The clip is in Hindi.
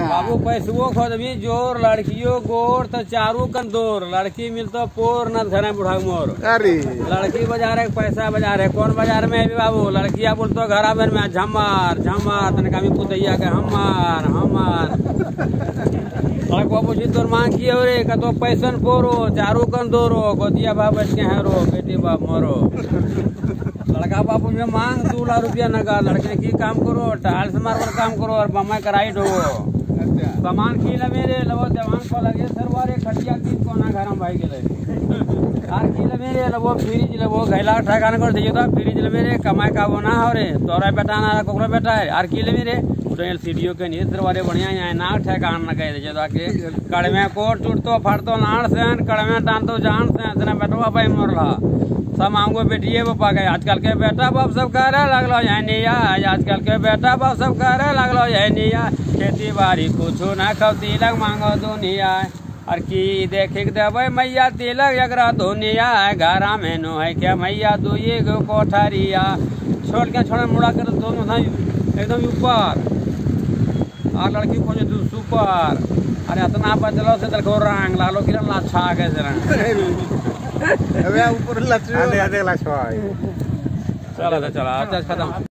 बाबू पैसवो खोदबी ज़ोर लड़कियों गोर तो चारू कन दोर। लड़की मिलतो पोर न धरे बुढ़ा मोर। अरे। लड़की बाज़ार है पैसा बाज़ार है कौन बाज़ार में है बाबू? लड़किया बोलतो घर में में झमार झमार तने कमी पुतैया के हमार हमार। लड़को पूछी तोर मांग की हो रे का तो पैसन पोरो चारू कन दोरो गोदिया बाप बच के हैं रो बेटी बाप मरो। लड़का बापू में मांग, दो लाख रुपया नगा। लड़के की काम करो टाइल्स मार्बल काम करो, और बमाई कराई अच्छा सामान की मेरे, लवो जवान को लगे सरवारे, खटिया तीन कोना घर भाई लगे। आर की मेरे, लवो फ्रिज, लवो घैला ठगान कर दियो था, फ्रिज मेरे, कमाई का वो ना हो रे, तोरा बेटा ना कोकरो बेटा है आर की मेरे। नहीं है ना ठकान ना कह दे के कड़मे कोट टूटतो फाड़तो नाड़ से कड़मे टानतो जान से तेरा बेटवा भाई मरला सब हमको बेटिए बापा गए आजकल के बेटा बाप सब करे लगलो है निया आजकल के बेटा बाप सब करे लगलो है निया खेती बाड़ी कुछो ना खाओ तिलक मांगो दुनिया और की देखे देवे मैया तिलक एकरा दुनिया घरा में नो है क्या मैया दुई गो कोठरिया छोड़ के छोड़ मुड़ा कर दोनों एकदम ऊपर ಆ ಲಡ್ಕಿ ಕೊಂಚ ಸೂಪರ್ ಅರೆ ಅತನ ಬದಲೋ ಸೆ ತಲ ಗೋರಂಗ್ ಲಾಲೋ ಕಿರನ್ ಲಾ ಛಾ ಗೆ ಜರಾ ಅವೆ ऊपर लछो ಅದೇ ಅದೇ ಲಛೋ ಚಲ ಚಲ ಅಚ್ಚಾ ಖತಮ್